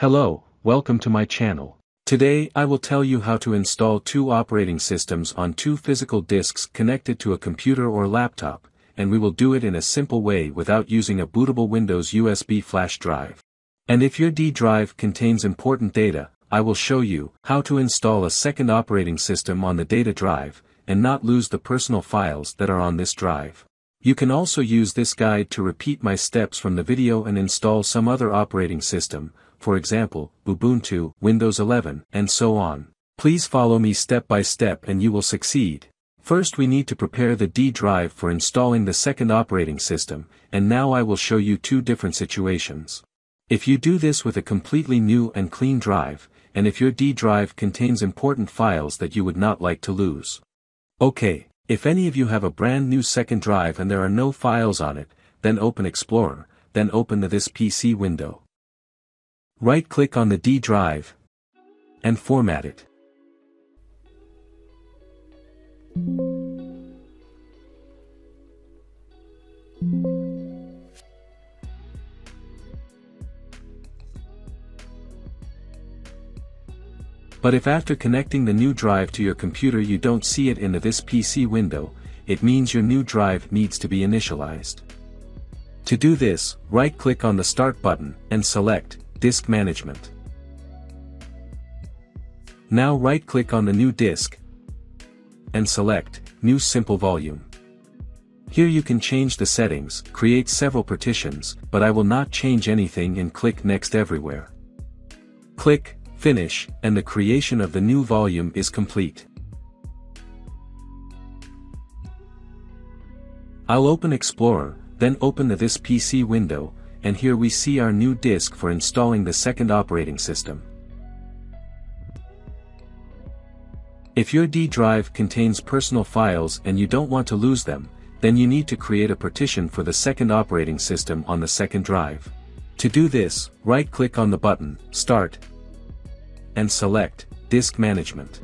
Hello, welcome to my channel. Today I will tell you how to install two operating systems on two physical disks connected to a computer or laptop, and we will do it in a simple way without using a bootable Windows USB flash drive. And if your D drive contains important data, I will show you how to install a second operating system on the data drive, and not lose the personal files that are on this drive. You can also use this guide to repeat my steps from the video and install some other operating system, for example, Ubuntu, Windows 11, and so on. Please follow me step by step and you will succeed. First we need to prepare the D drive for installing the second operating system, and now I will show you two different situations. If you do this with a completely new and clean drive, and if your D drive contains important files that you would not like to lose. Okay, if any of you have a brand new second drive and there are no files on it, then open Explorer, then open the This PC window. Right-click on the D drive and format it. But if after connecting the new drive to your computer you don't see it in the This PC window, it means your new drive needs to be initialized. To do this, right-click on the Start button and select Disk Management. Now right-click on the new disk and select New Simple Volume. Here you can change the settings, create several partitions, but I will not change anything and click Next everywhere. Click Finish, and the creation of the new volume is complete. I'll open Explorer, then open the This PC window, and here we see our new disk for installing the second operating system. If your D drive contains personal files and you don't want to lose them, then you need to create a partition for the second operating system on the second drive. To do this, right-click on the button, Start, and select, Disk Management.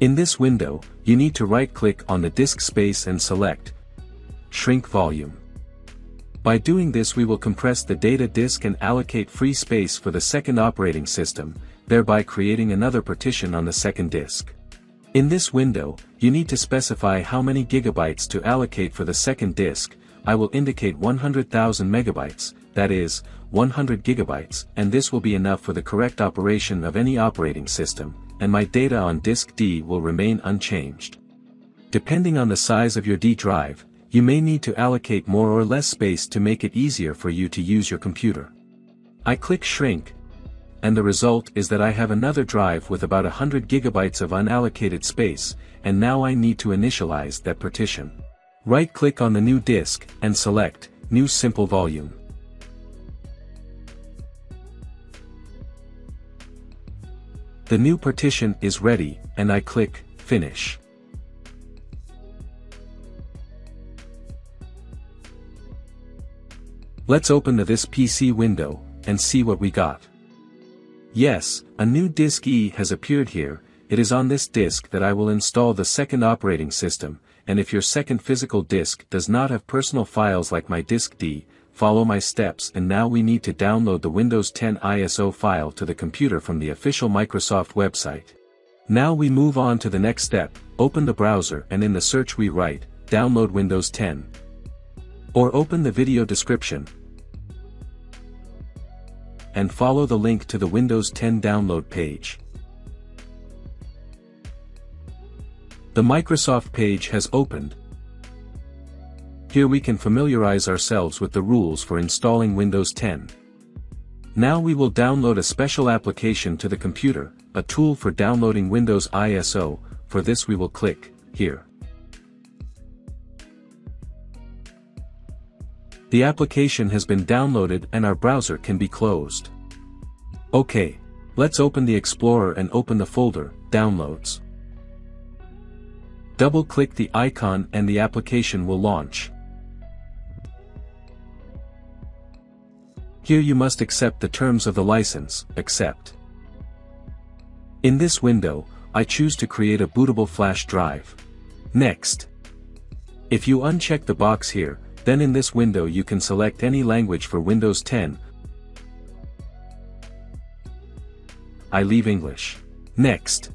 In this window, you need to right-click on the disk space and select Shrink Volume. By doing this we will compress the data disk and allocate free space for the second operating system, thereby creating another partition on the second disk. In this window, you need to specify how many gigabytes to allocate for the second disk, I will indicate 100,000 megabytes, that is, 100 gigabytes, and this will be enough for the correct operation of any operating system, and my data on disk D will remain unchanged. Depending on the size of your D drive, you may need to allocate more or less space to make it easier for you to use your computer. I click Shrink, and the result is that I have another drive with about 100 gigabytes of unallocated space, and now I need to initialize that partition. Right-click on the new disk, and select, New Simple Volume. The new partition is ready, and I click, Finish. Let's open the This PC window, and see what we got. Yes, a new disk E has appeared here, it is on this disk that I will install the second operating system, and if your second physical disk does not have personal files like my disk D, follow my steps and now we need to download the Windows 10 ISO file to the computer from the official Microsoft website. Now we move on to the next step, open the browser and in the search we write, download Windows 10. Or open the video description, and follow the link to the Windows 10 download page. The Microsoft page has opened, here we can familiarize ourselves with the rules for installing Windows 10. Now we will download a special application to the computer, a tool for downloading Windows ISO, for this we will click, here. The application has been downloaded and our browser can be closed. OK. Let's open the Explorer and open the folder, Downloads. Double-click the icon and the application will launch. Here you must accept the terms of the license, accept. In this window, I choose to create a bootable flash drive. Next. If you uncheck the box here, Then in this window you can select any language for Windows 10. I leave English. Next.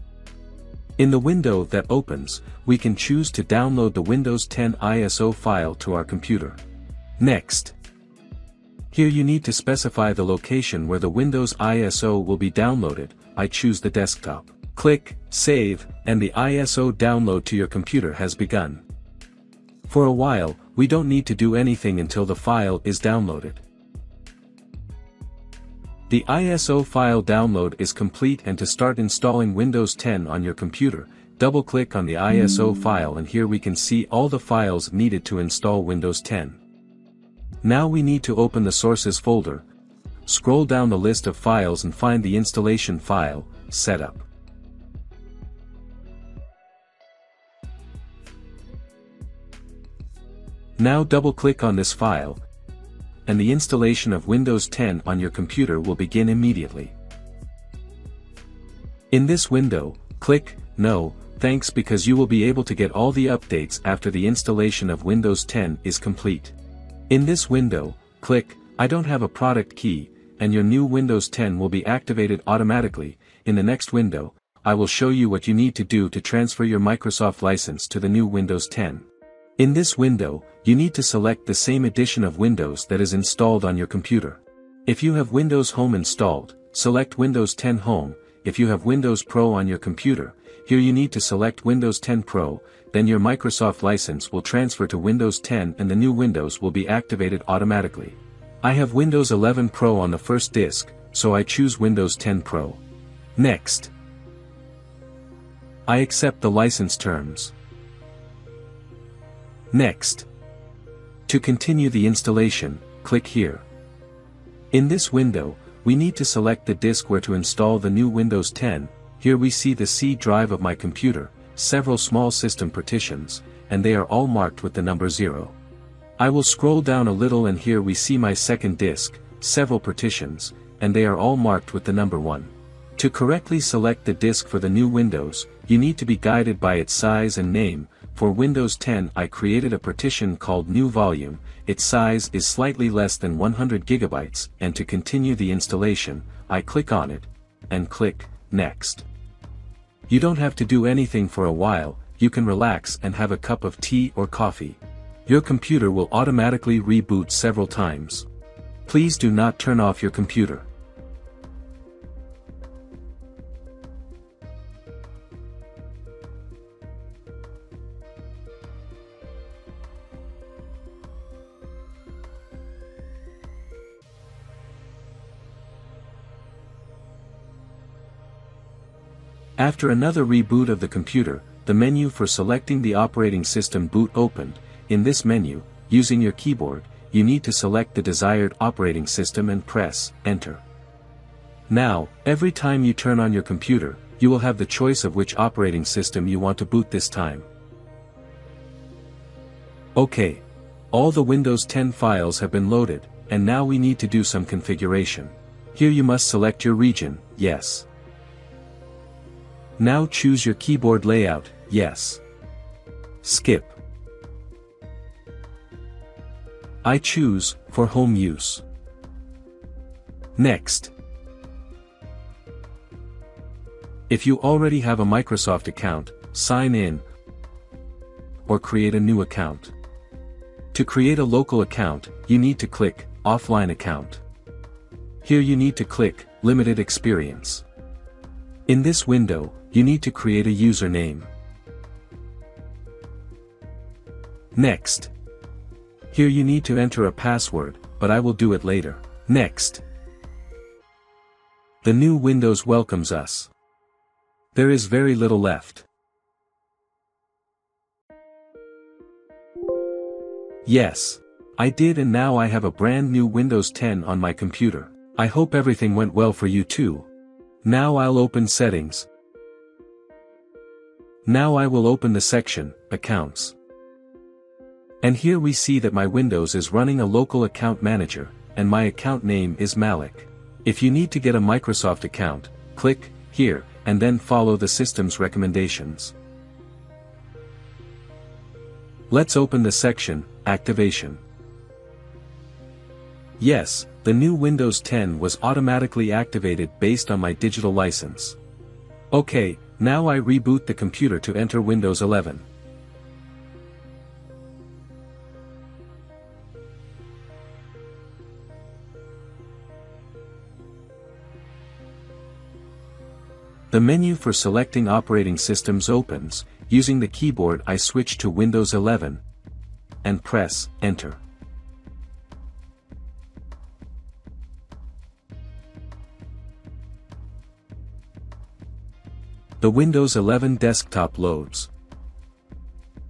In the window that opens, we can choose to download the Windows 10 ISO file to our computer. Next. Here you need to specify the location where the Windows ISO will be downloaded, I choose the desktop. Click, Save, and the ISO download to your computer has begun. For a while, we don't need to do anything until the file is downloaded. The ISO file download is complete and to start installing Windows 10 on your computer, double-click on the ISO hmm. file and here we can see all the files needed to install Windows 10. Now we need to open the sources folder, scroll down the list of files and find the installation file, setup. Now double-click on this file, and the installation of Windows 10 on your computer will begin immediately. In this window, click, No, thanks because you will be able to get all the updates after the installation of Windows 10 is complete. In this window, click, I don't have a product key, and your new Windows 10 will be activated automatically. In the next window, I will show you what you need to do to transfer your Microsoft license to the new Windows 10. In this window, you need to select the same edition of Windows that is installed on your computer. If you have Windows Home installed, select Windows 10 Home, if you have Windows Pro on your computer, here you need to select Windows 10 Pro, then your Microsoft license will transfer to Windows 10 and the new Windows will be activated automatically. I have Windows 11 Pro on the first disk, so I choose Windows 10 Pro. Next. I accept the license terms. Next. To continue the installation, click here. In this window, we need to select the disk where to install the new Windows 10, here we see the C drive of my computer, several small system partitions, and they are all marked with the number 0. I will scroll down a little and here we see my second disk, several partitions, and they are all marked with the number 1. To correctly select the disk for the new Windows, you need to be guided by its size and name, for Windows 10 I created a partition called New Volume, its size is slightly less than 100 gigabytes, and to continue the installation, I click on it, and click, Next. You don't have to do anything for a while, you can relax and have a cup of tea or coffee. Your computer will automatically reboot several times. Please do not turn off your computer. After another reboot of the computer, the menu for selecting the operating system boot opened, in this menu, using your keyboard, you need to select the desired operating system and press Enter. Now, every time you turn on your computer, you will have the choice of which operating system you want to boot this time. OK. All the Windows 10 files have been loaded, and now we need to do some configuration. Here you must select your region, yes. Now choose your keyboard layout, yes. Skip. I choose, for home use. Next. If you already have a Microsoft account, sign in, or create a new account. To create a local account, you need to click, Offline Account. Here you need to click, Limited Experience. In this window, you need to create a username. Next. Here you need to enter a password, but I will do it later. Next. The new Windows welcomes us. There is very little left. Yes. I did and now I have a brand new Windows 10 on my computer. I hope everything went well for you too. Now I'll open settings, now I will open the section, Accounts. And here we see that my Windows is running a local account manager, and my account name is Malik. If you need to get a Microsoft account, click, here, and then follow the system's recommendations. Let's open the section, Activation. Yes, the new Windows 10 was automatically activated based on my digital license. Okay, now I reboot the computer to enter Windows 11. The menu for selecting operating systems opens, using the keyboard I switch to Windows 11, and press Enter. The Windows 11 desktop loads.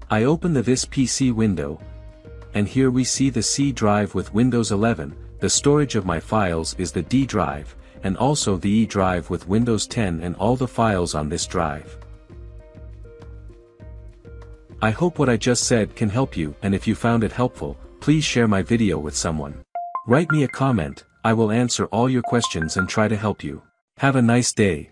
I open the This PC window, and here we see the C drive with Windows 11, the storage of my files is the D drive, and also the E drive with Windows 10 and all the files on this drive. I hope what I just said can help you and if you found it helpful, please share my video with someone. Write me a comment, I will answer all your questions and try to help you. Have a nice day.